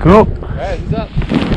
Cool. Alright, who's up?